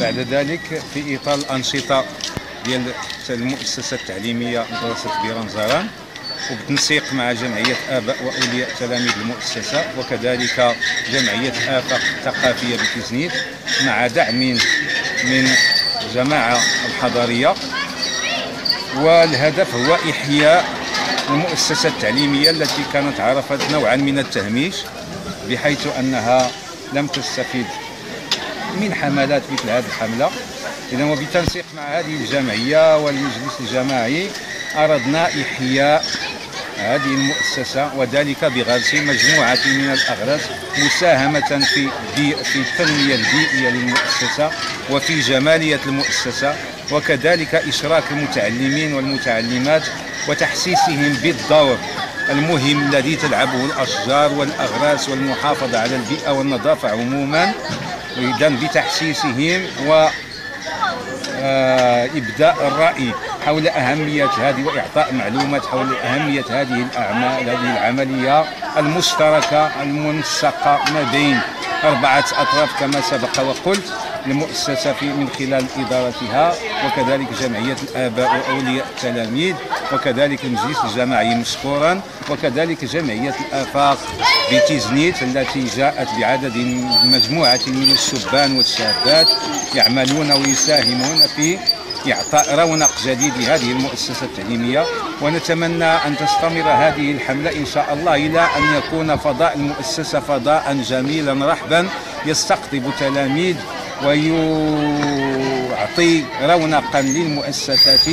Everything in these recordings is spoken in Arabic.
بعد ذلك في إطار الأنشطة ديال المؤسسة التعليمية مدرسة بيران زران وبالتنسيق مع جمعية آباء وأولياء تلاميذ المؤسسة وكذلك جمعية آفاق الثقافيه بتزنيت مع دعم من جماعة الحضريه والهدف هو إحياء المؤسسة التعليمية التي كانت عرفت نوعا من التهميش بحيث أنها لم تستفيد من حملات مثل هذه الحملة. اذا وبالتنسيق مع هذه الجمعية والمجلس الجماعي أردنا إحياء هذه المؤسسة وذلك بغرس مجموعة من الأغراس مساهمة في في التنمية البيئية للمؤسسة وفي جمالية المؤسسة وكذلك إشراك المتعلمين والمتعلمات وتحسيسهم بالدور المهم الذي تلعبه الأشجار والأغراس والمحافظة على البيئة والنظافة عموما. إذا بتحسيسهم و آه، إبداء الرأي حول أهمية هذه وإعطاء معلومات حول أهمية هذه الأعمال هذه العملية المشتركة المنسقة ما بين أربعة أطراف كما سبق وقلت. المؤسسة في من خلال إدارتها وكذلك جمعية الآباء وأولياء التلاميذ وكذلك المجلس الجماعي مشكورا وكذلك جمعية الآفاق بتيزنيت التي جاءت بعدد مجموعة من الشبان والشابات يعملون ويساهمون في إعطاء رونق جديد لهذه المؤسسة التعليمية. ونتمنى أن تستمر هذه الحملة إن شاء الله إلى أن يكون فضاء المؤسسة فضاء جميلا رحبا يستقطب تلاميذ ويعطي رونقا للمؤسسات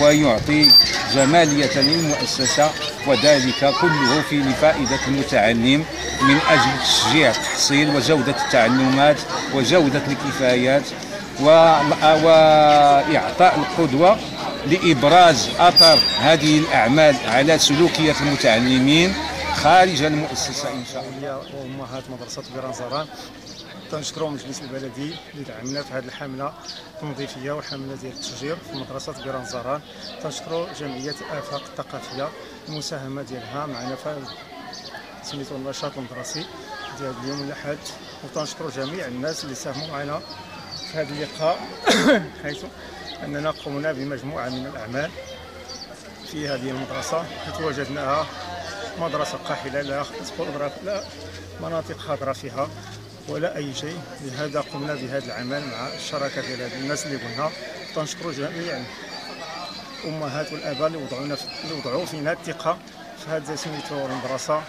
ويعطي جمالية للمؤسسة وذلك كله في لفائدة المتعلم من أجل تشجيع التحصيل وجودة التعلمات وجودة الكفايات وإعطاء القدوة لإبراز أثر هذه الأعمال على سلوكية المتعلمين. خارج المؤسسة إن شاء الله. وأمهات مدرسة بيران زران تنشكروا المجلس البلدي اللي دعمنا في هذه الحملة التنظيفية والحملة ديال التشجير في مدرسة بيران زران تنشكروا جمعية آفاق الثقافية المساهمة ديالها معنا في سميتو النشاط المدرسي ديال اليوم الأحد. وتنشكروا جميع الناس اللي ساهموا معنا في هذا اللقاء حيث أننا قمنا بمجموعة من الأعمال في هذه المدرسة. حيث وجدناها مدرسة قاحلة لا لا مناطق خضراء فيها ولا أي شيء. لهذا قمنا بهذا العمل مع الشراكة ديال الناس اللي قلنا تنشكروا جميع الامهات والاباء اللي وضعونا اللي وضعوا فينا الثقة في هذا سميتو المدرسة.